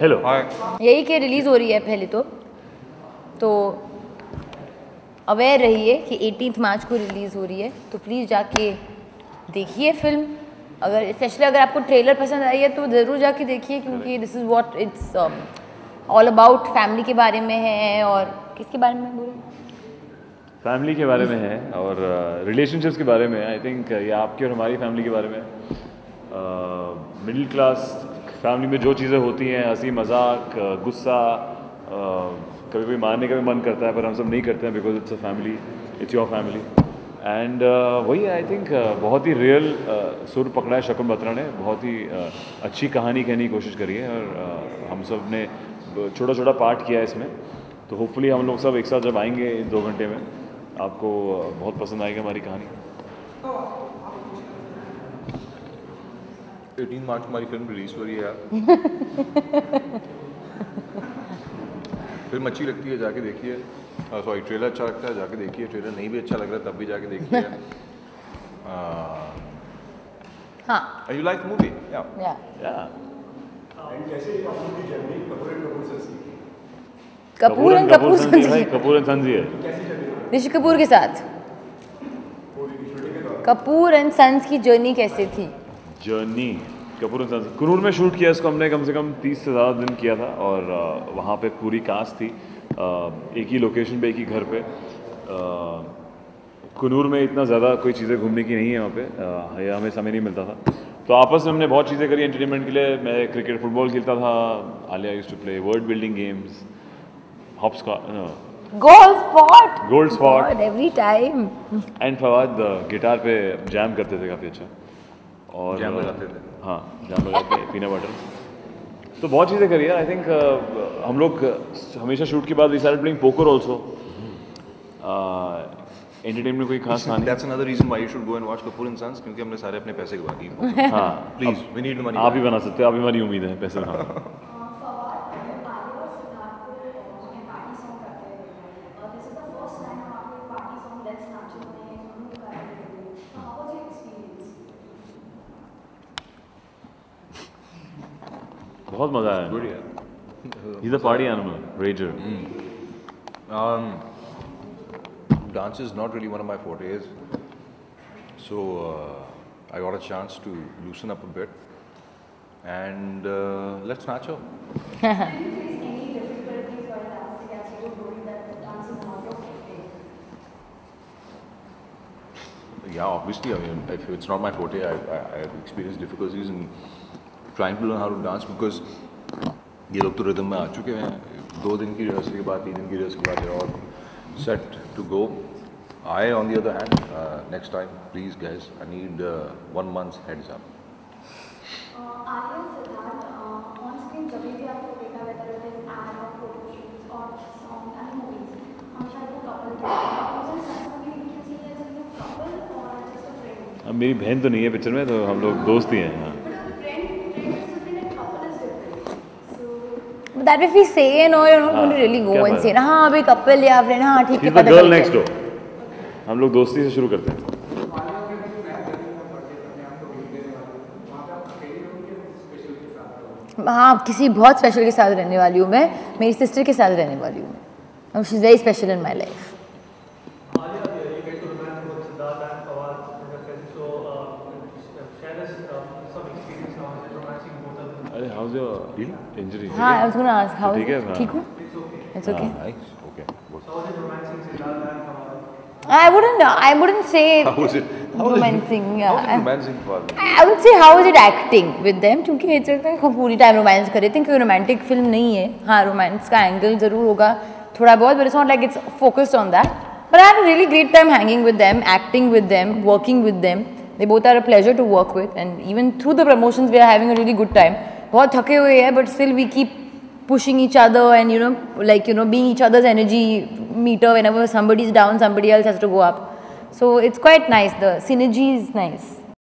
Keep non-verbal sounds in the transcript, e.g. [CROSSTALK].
Hello यही कि release हो रही है पहले तो। तो अवेयर रहिए कि 18 मार्च को रिलीज़ हो रही है। तो प्लीज़ जाके देखिए फ़िल्म अगर स्पेशली अगर आपको ट्रेलर पसंद आई है तो ज़रूर जाके देखिए क्योंकि this is what it's all about family के बारे में है और किसके बारे में बोलो? फैमिली के बारे में है और रिलेशनशिप्स के बारे में आई थिंक ये आपकी और हमारी फैमिली के बारे में मिडिल क्लास फैमिली में जो चीज़ें होती हैं हँसी मज़ाक गुस्सा कभी कभी मारने का भी मन करता है पर हम सब नहीं करते हैं because it's a family it's your family and वही आई थिंक बहुत ही रियल सुर पकड़ा है शकुन बत्रा ने। बहुत ही uh, अच्छी कहानी कहने की कोशिश करी है और uh, हम सबने छोटा छोटा पार्ट किया है इसमें। तो होपफुली हम लोग सब एक साथ जब आएँगे इन दो घंटे में आपको बहुत पसंद आएगी हमारी कहानी। 18 मार्च को हमारी फ़िल्म रिलीज़ हो रही है यार। [LAUGHS] फ़िल्म अच्छी लगती है जाके देखिए। सॉरी ट्रेलर अच्छा लगता है जाके देखिए। ट्रेलर नहीं भी अच्छा लग रहा है तब भी जाके देखिए। [LAUGHS] हाँ। यू लाइक मूवी या या या कपूर एंड कपूर ही है सन्स कपूर एंड ही। है ऋषि कपूर के साथ। कपूर एंड सन्स की जर्नी कैसे थी? जर्नी कपूर एंड सन्स में शूट किया इसको हमने कम से कम तीस से ज़्यादा दिन किया था और वहाँ पे पूरी कास्ट थी। एक ही लोकेशन पे एक ही घर पे। कुनूर में इतना ज़्यादा कोई चीज़ें घूमने की नहीं है वहाँ पे। हमें समय नहीं मिलता था। तो आपस में हमने बहुत चीज़ें करी एंटरटेनमेंट के लिए। मैं क्रिकेट फुटबॉल खेलता था। Alia use to play word building games hops goal spot Gold spot. Every time and Fawad guitar पे जैम करते थे काफ़ी अच्छा। और Jam बजाते थे। हाँ जैम बजाते पीना बटर तो बहुत चीज़ें करी आई थिंक हम लोग हमेशा शूट के बाद we started playing poker also entertainment कोई खास नहीं। That's another reason why you should go and watch Kapoor and Sons क्योंकि हमने सारे अपने पैसे गवा दिए। [LAUGHS] हाँ प्लीज़ वी नीड मनी आप ही बना सकते हो आप ही हमारी उम्मीद है पैसे हाँ [LAUGHS] बहुत मज़ा आया बढ़िया He's a party animal, rager. Um, dance is not really one of my fortes, so uh, I got a chance to loosen up a bit, and uh, let's snatch up. [LAUGHS] Yeah, obviously. I mean, if it's not my forte, I, I, I have experienced difficulties in trying to learn how to dance because ये लोग तो rhythm में आ चुके हैं। दो दिन की rehearsal के बाद तीन दिन की रिहर्सल के बाद और set to go I on the other hand next time please guys I need one month heads up मेरी बहन तो नहीं है पिक्चर में तो हम लोग दोस्त ही हैं हाँ but friend friend is something and couple is different so That if we say no, you're not going to हाँ, really go and say है? अभी कपल या फ्रेंड हाँ ठीक है पता girl next door. हम लोग दोस्ती से शुरू करते हैं। हाँ किसी बहुत स्पेशल के साथ रहने वाली हूँ मैं। मेरी सिस्टर के साथ रहने वाली हूँ she is very special in my life them. How's your injury हाँ I was gonna ask how ठीक है, हाँ। ठीक हूँ it's okay nice okay So, how is it romancing Siddharth and Fawad? I wouldn't I wouldn't say How was it? How was it? romancing How was it yeah. romancing for I would say how is it acting with them क्योंकि it's like हम पूरी time romance कर रहे थे क्योंकि romantic film नहीं है हाँ रोमांस का एंगल ज़रूर होगा थोड़ा बहुत but it's not like it's focused on that but I had a really great time hanging with them acting with them working with them they both are a pleasure to work with and even through the promotions we are having a really good time बहुत थके हुए हैं but still we keep pushing each other and you know like you know being each other's energy meter whenever somebody's down somebody else has to go up so it's quite nice the synergy is nice